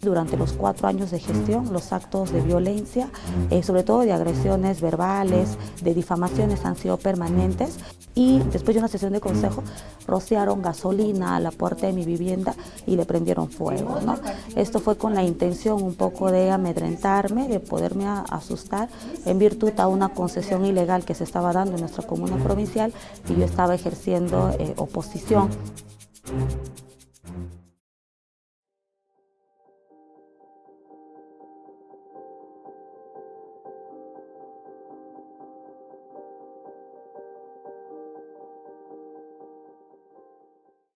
Durante los cuatro años de gestión, los actos de violencia, eh, sobre todo de agresiones verbales, de difamaciones, han sido permanentes y después de una sesión de consejo rociaron gasolina a la puerta de mi vivienda y le prendieron fuego. Esto fue con la intención un poco de amedrentarme, de poderme asustar en virtud a una concesión ilegal que se estaba dando en nuestra comuna provincial y yo estaba ejerciendo eh, oposición.